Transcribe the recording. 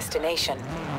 destination.